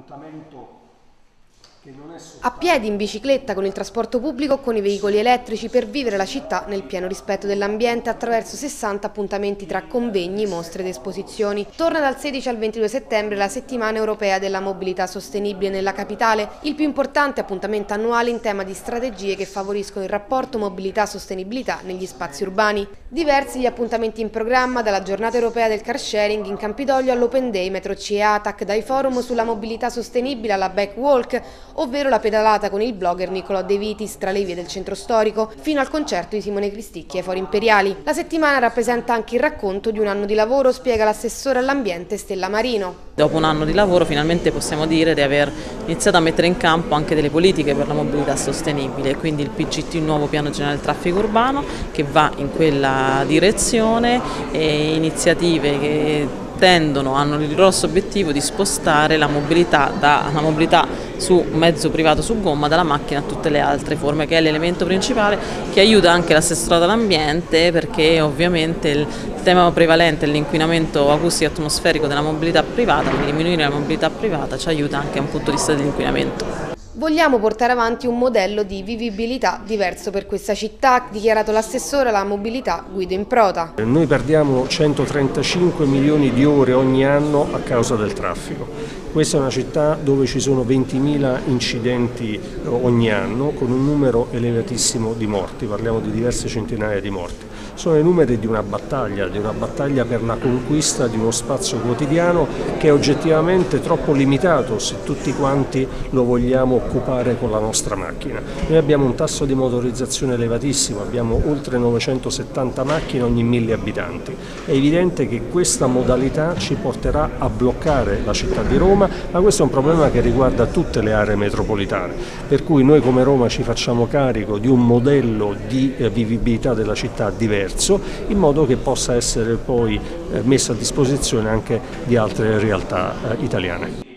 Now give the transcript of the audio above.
appuntamento a piedi, in bicicletta, con il trasporto pubblico o con i veicoli elettrici per vivere la città nel pieno rispetto dell'ambiente attraverso 60 appuntamenti tra convegni, mostre ed esposizioni. Torna dal 16 al 22 settembre la settimana europea della mobilità sostenibile nella capitale, il più importante appuntamento annuale in tema di strategie che favoriscono il rapporto mobilità-sostenibilità negli spazi urbani. Diversi gli appuntamenti in programma dalla giornata europea del car sharing in Campidoglio all'Open Day Metro C e ATAC, dai forum sulla mobilità sostenibile alla Backwalk, ovvero la pedalata con il blogger Nicolò De Vitis tra le vie del centro storico, fino al concerto di Simone Cristicchi ai Fori Imperiali. La settimana rappresenta anche il racconto di un anno di lavoro, spiega l'assessore all'ambiente Stella Marino. Dopo un anno di lavoro finalmente possiamo dire di aver iniziato a mettere in campo anche delle politiche per la mobilità sostenibile, quindi il PGT, il nuovo piano generale del traffico urbano che va in quella direzione e iniziative che tendono, hanno il grosso obiettivo di spostare la mobilità dalla mobilità su mezzo privato su gomma dalla macchina a tutte le altre forme che è l'elemento principale che aiuta anche l'assessorato all'ambiente perché ovviamente il tema prevalente è l'inquinamento acustico atmosferico della mobilità privata, quindi diminuire la mobilità privata ci aiuta anche a un punto di vista dell'inquinamento. Vogliamo portare avanti un modello di vivibilità diverso per questa città, dichiarato l'assessore alla mobilità Guido Improta. Noi perdiamo 135 milioni di ore ogni anno a causa del traffico. Questa è una città dove ci sono 20.000 incidenti ogni anno con un numero elevatissimo di morti, parliamo di diverse centinaia di morti. Sono i numeri di una battaglia, di una battaglia per la conquista di uno spazio quotidiano che è oggettivamente troppo limitato se tutti quanti lo vogliamo occupare con la nostra macchina. Noi abbiamo un tasso di motorizzazione elevatissimo, abbiamo oltre 970 macchine ogni mille abitanti. È evidente che questa modalità ci porterà a bloccare la città di Roma, ma questo è un problema che riguarda tutte le aree metropolitane, per cui noi come Roma ci facciamo carico di un modello di eh, vivibilità della città diverso, in modo che possa essere poi eh, messo a disposizione anche di altre realtà eh, italiane.